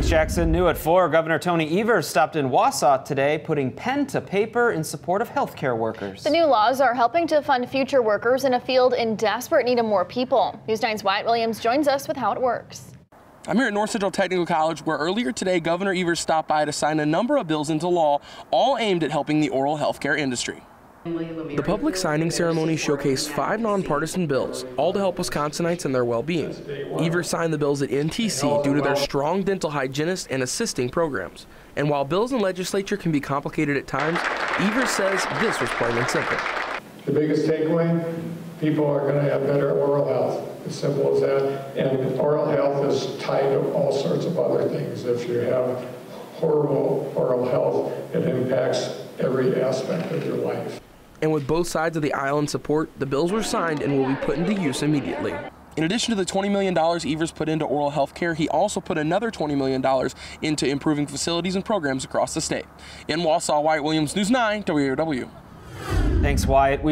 Thanks, Jackson. New at 4, Governor Tony Evers stopped in Wausau today, putting pen to paper in support of healthcare workers. The new laws are helping to fund future workers in a field in desperate need of more people. News 9's Wyatt Williams joins us with how it works. I'm here at North Central Technical College, where earlier today Governor Evers stopped by to sign a number of bills into law, all aimed at helping the oral healthcare industry. The public signing ceremony showcased five nonpartisan bills, all to help Wisconsinites and their well-being. Evers signed the bills at NTC due to their strong dental hygienist and assisting programs. And while bills in legislature can be complicated at times, Evers says this was plain and simple. The biggest takeaway, people are going to have better oral health. As simple as that. And oral health is tied to all sorts of other things. If you have horrible oral health, it impacts every aspect of your life. And with both sides of the aisle in support, the bills were signed and will be put into use immediately. In addition to the $20 million Evers put into oral health care, he also put another $20 million into improving facilities and programs across the state. In Wausau, Wyatt Williams, News 9, WAOW. Thanks, Wyatt. We